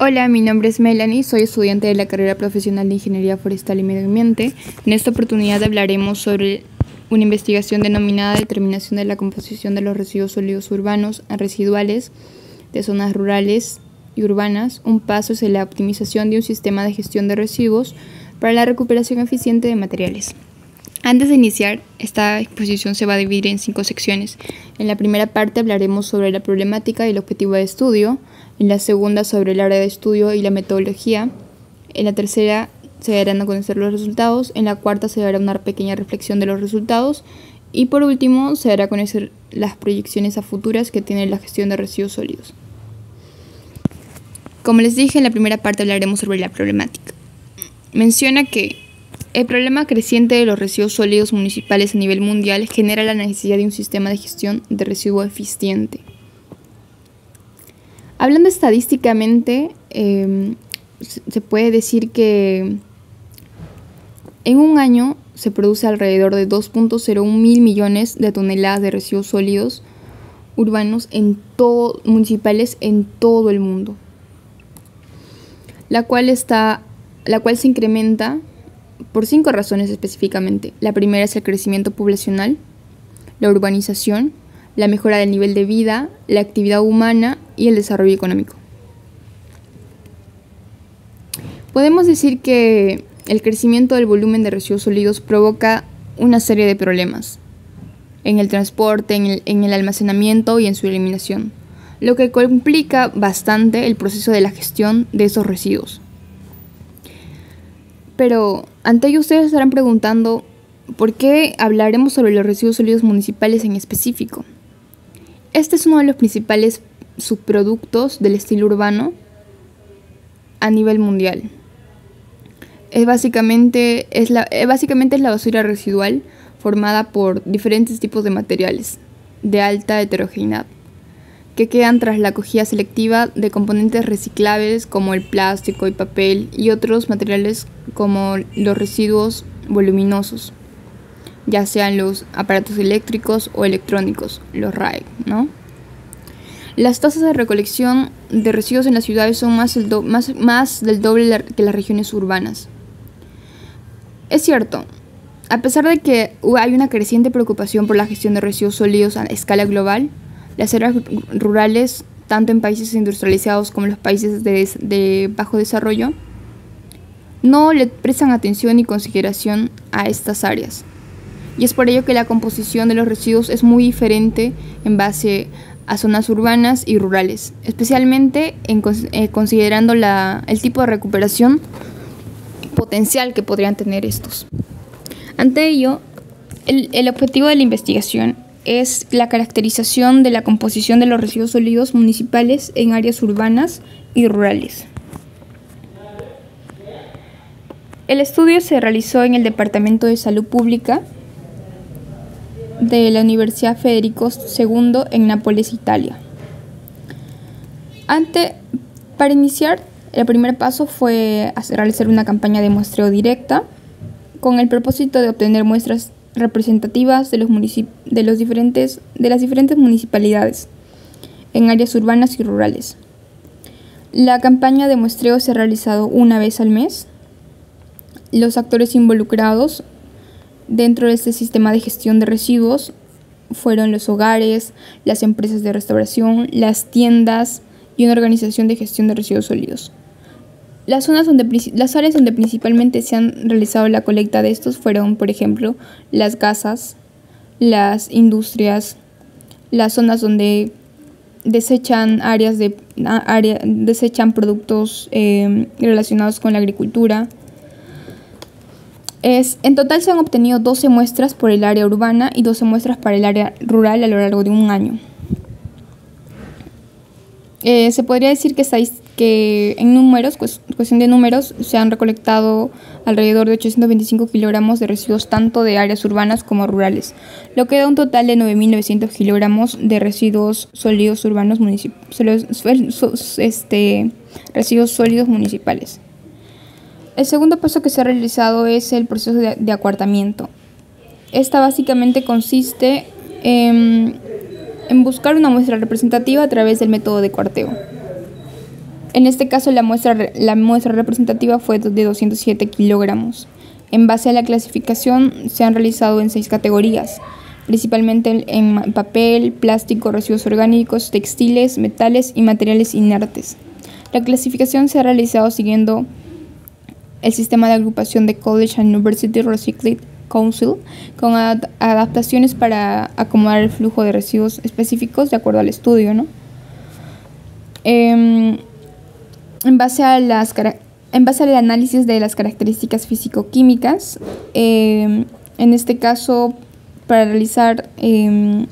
Hola, mi nombre es Melanie, soy estudiante de la carrera profesional de Ingeniería Forestal y Medio Ambiente. En esta oportunidad hablaremos sobre una investigación denominada Determinación de la composición de los residuos sólidos urbanos a residuales de zonas rurales y urbanas, un paso hacia la optimización de un sistema de gestión de residuos para la recuperación eficiente de materiales. Antes de iniciar, esta exposición se va a dividir en cinco secciones. En la primera parte hablaremos sobre la problemática y el objetivo de estudio, en la segunda sobre el área de estudio y la metodología, en la tercera se darán a conocer los resultados, en la cuarta se dará una pequeña reflexión de los resultados y por último se dará a conocer las proyecciones a futuras que tiene la gestión de residuos sólidos. Como les dije, en la primera parte hablaremos sobre la problemática. Menciona que el problema creciente de los residuos sólidos municipales a nivel mundial genera la necesidad de un sistema de gestión de residuos eficiente. Hablando estadísticamente, em, se puede decir que en un año se produce alrededor de 2.01 mil millones de toneladas de residuos sólidos urbanos en municipales en todo el mundo, la cual, está, la cual se incrementa por cinco razones específicamente. La primera es el crecimiento poblacional, la urbanización, la mejora del nivel de vida, la actividad humana y el desarrollo económico. Podemos decir que el crecimiento del volumen de residuos sólidos provoca una serie de problemas en el transporte, en el, en el almacenamiento y en su eliminación, lo que complica bastante el proceso de la gestión de esos residuos. Pero ante ello ustedes estarán preguntando, ¿por qué hablaremos sobre los residuos sólidos municipales en específico? Este es uno de los principales subproductos del estilo urbano a nivel mundial. Es básicamente, es la, eh, básicamente es la basura residual formada por diferentes tipos de materiales de alta heterogeneidad que quedan tras la acogida selectiva de componentes reciclables como el plástico y papel y otros materiales como los residuos voluminosos ya sean los aparatos eléctricos o electrónicos, los RAE, ¿no? Las tasas de recolección de residuos en las ciudades son más, del doble que las regiones urbanas. Es cierto, a pesar de que hay una creciente preocupación por la gestión de residuos sólidos a escala global, las áreas rurales, tanto en países industrializados como en los países de, de bajo desarrollo, no le prestan atención y consideración a estas áreas y es por ello que la composición de los residuos es muy diferente en base a zonas urbanas y rurales, especialmente en, eh, considerando el tipo de recuperación potencial que podrían tener estos. Ante ello, el, el objetivo de la investigación es la caracterización de la composición de los residuos sólidos municipales en áreas urbanas y rurales. El estudio se realizó en el Departamento de Salud Pública de la Universidad Federico II en Nápoles, Italia. Ante, para iniciar, el primer paso fue realizar una campaña de muestreo directa con el propósito de obtener muestras representativas de, los de, los diferentes, de las diferentes municipalidades en áreas urbanas y rurales. La campaña de muestreo se ha realizado una vez al mes. Los actores involucrados Dentro de este sistema de gestión de residuos fueron los hogares, las empresas de restauración, las tiendas y una organización de gestión de residuos sólidos. Las, zonas donde, las áreas donde principalmente se han realizado la colecta de estos fueron, por ejemplo, las casas, las industrias, las zonas donde desechan áreas de área, desechan productos eh, relacionados con la agricultura, es, en total se han obtenido 12 muestras por el área urbana y 12 muestras para el área rural a lo largo de un año. Eh, se podría decir que, que en números, cuestión de números, se han recolectado alrededor de 825 kilogramos de residuos tanto de áreas urbanas como rurales, lo que da un total de 9.900 kilogramos de residuos sólidos urbanos este, residuos sólidos municipales. El segundo paso que se ha realizado es el proceso de, acuartamiento. Esta básicamente consiste en, buscar una muestra representativa a través del método de cuarteo. En este caso, la muestra, la muestra representativa fue de 207 kilogramos. En base a la clasificación, se han realizado en seis categorías, principalmente en papel, plástico, residuos orgánicos, textiles, metales y materiales inertes. La clasificación se ha realizado siguiendo el sistema de agrupación de College and University Recycling Council con adaptaciones para acomodar el flujo de residuos específicos de acuerdo al estudio. ¿no? Em, en, base a las, en base al análisis de las características físico-químicas, em, en este caso, para realizar, em,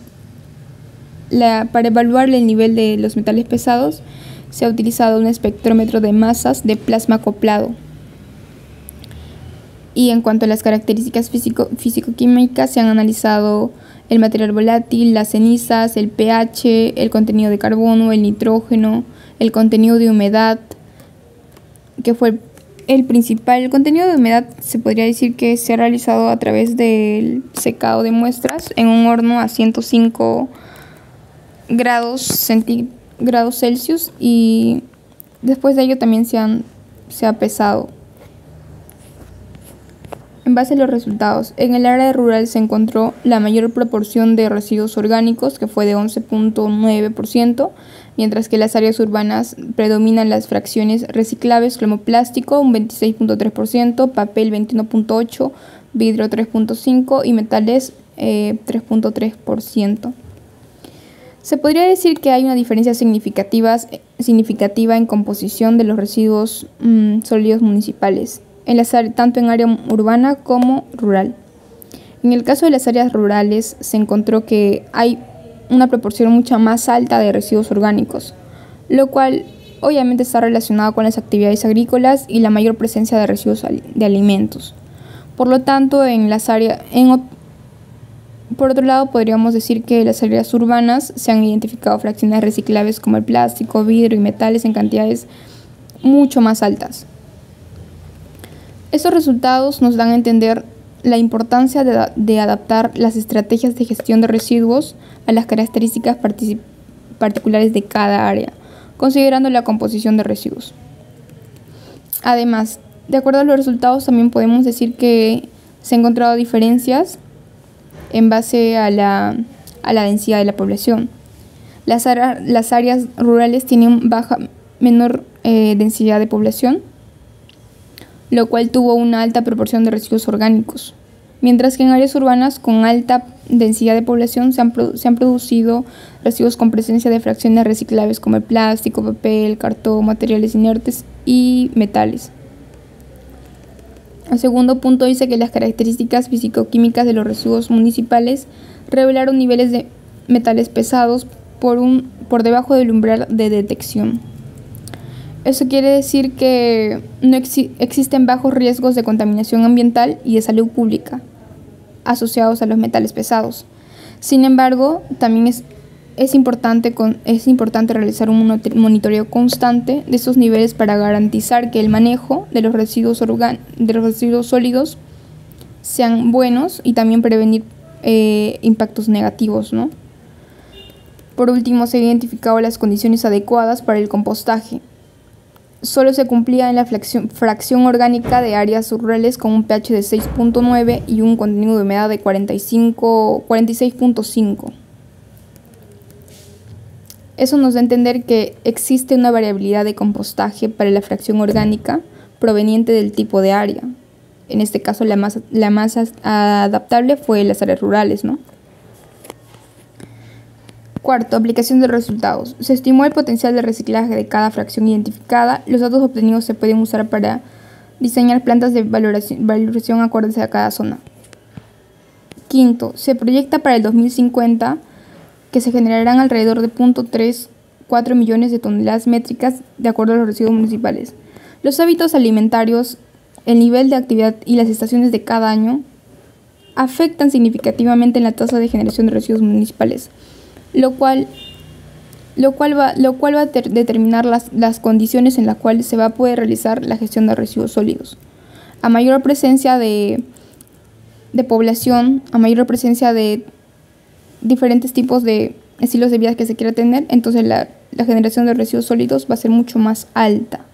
la, para evaluar el nivel de los metales pesados, se ha utilizado un espectrómetro de masas de plasma acoplado y en cuanto a las características físico-químicas, se han analizado el material volátil, las cenizas, el pH, el contenido de carbono, el nitrógeno, el contenido de humedad, que fue el principal. El contenido de humedad se podría decir que se ha realizado a través del secado de muestras en un horno a 105 grados, Celsius y después de ello también se, han, se ha pesado en base a los resultados, en el área rural se encontró la mayor proporción de residuos orgánicos, que fue de 11.9%, mientras que en las áreas urbanas predominan las fracciones reciclables como plástico, un 26.3%, papel 21.8%, vidrio 3.5% y metales 3.3%. Eh, se podría decir que hay una diferencia significativa, en composición de los residuos mm, sólidos municipales en las, tanto en área urbana como rural. En el caso de las áreas rurales se encontró que hay una proporción mucho más alta de residuos orgánicos, lo cual obviamente está relacionado con las actividades agrícolas y la mayor presencia de residuos de alimentos. Por lo tanto, en las áreas, por otro lado, podríamos decir que en las áreas urbanas se han identificado fracciones reciclables como el plástico, vidrio y metales en cantidades mucho más altas. Estos resultados nos dan a entender la importancia de, adaptar las estrategias de gestión de residuos a las características particulares de cada área, considerando la composición de residuos. Además, de acuerdo a los resultados, también podemos decir que se han encontrado diferencias en base a la, densidad de la población. Las, áreas rurales tienen menor eh, densidad de población, lo cual tuvo una alta proporción de residuos orgánicos, mientras que en áreas urbanas con alta densidad de población se han, producido residuos con presencia de fracciones reciclables como el plástico, papel, cartón, materiales inertes y metales. El segundo punto dice que las características físico-químicas de los residuos municipales revelaron niveles de metales pesados por, un, por debajo del umbral de detección. Eso quiere decir que no existen bajos riesgos de contaminación ambiental y de salud pública asociados a los metales pesados. Sin embargo, también es, importante, realizar un monitoreo constante de esos niveles para garantizar que el manejo de los residuos, de los residuos sólidos sean buenos y también prevenir eh, impactos negativos. ¿no? Por último, se han identificado las condiciones adecuadas para el compostaje solo se cumplía en la fracción, orgánica de áreas rurales con un pH de 6.9 y un contenido de humedad de 46.5. Eso nos da a entender que existe una variabilidad de compostaje para la fracción orgánica proveniente del tipo de área. En este caso, la más, la más adaptable fue las áreas rurales, ¿no? Cuarto, aplicación de resultados. Se estimó el potencial de reciclaje de cada fracción identificada. Los datos obtenidos se pueden usar para diseñar plantas de valoración, valoración a cada zona. Quinto, se proyecta para el 2050 que se generarán alrededor de 0.34 millones de toneladas métricas de acuerdo a los residuos municipales. Los hábitos alimentarios, el nivel de actividad y las estaciones de cada año afectan significativamente en la tasa de generación de residuos municipales lo cual, lo cual, va, lo cual va a determinar las, las condiciones en las cuales se va a poder realizar la gestión de residuos sólidos. A mayor presencia de, de población, a mayor presencia de diferentes tipos de estilos de vida que se quiera tener, entonces la, la generación de residuos sólidos va a ser mucho más alta.